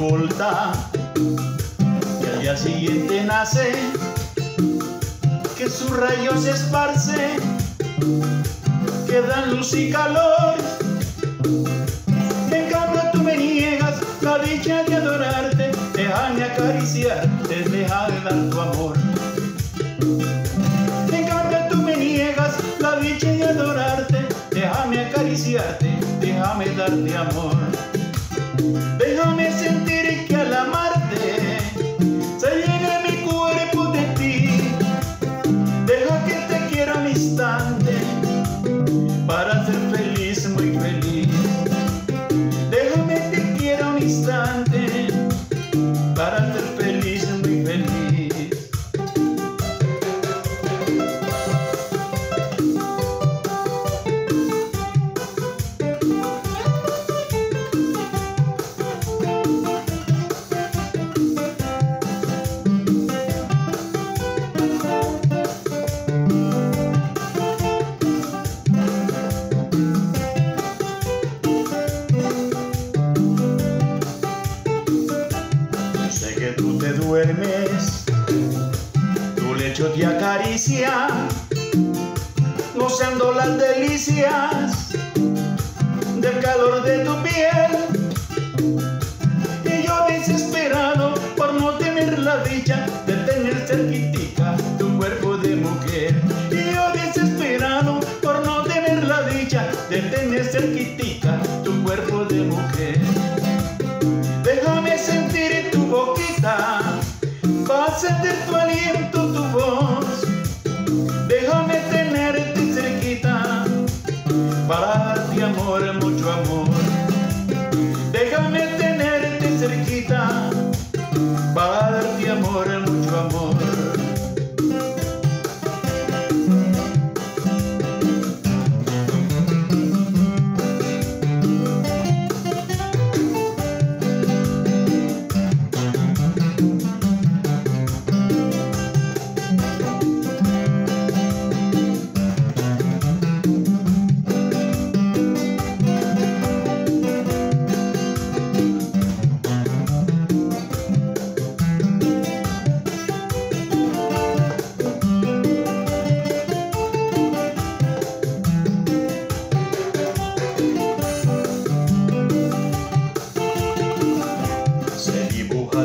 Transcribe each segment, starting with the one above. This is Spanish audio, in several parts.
oculta, que al día siguiente nace, que sus rayos se esparce, que dan luz y calor. En cambio tú me niegas la dicha de adorarte, déjame acariciarte, déjame dar tu amor. En cambio tú me niegas la dicha de adorarte, déjame acariciarte, déjame darte amor. Para ser duermes, tu lecho te acaricia, gozando las delicias del calor de tu piel. Y yo desesperado por no tener la dicha de tener cerquitica tu cuerpo de mujer. Y yo desesperado por no tener la dicha de tener cerquitica darte amor, mucho amor.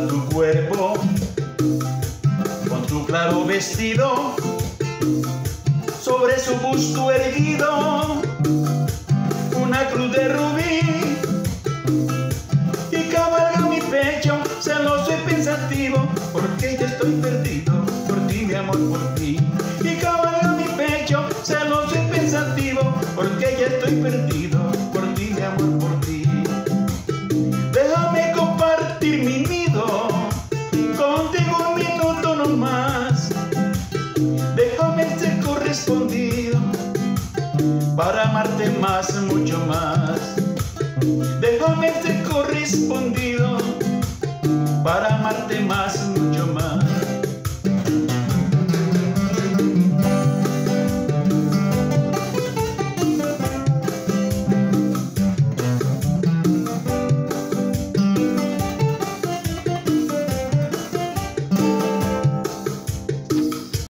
Tu cuerpo con tu claro vestido sobre su busto erguido una cruz de rubí. Y cabalga mi pecho celoso y pensativo porque ya estoy perdido por ti mi amor por ti. Y cabalga mi pecho celoso y pensativo porque ya estoy perdido para amarte más, mucho más. Déjame ser correspondido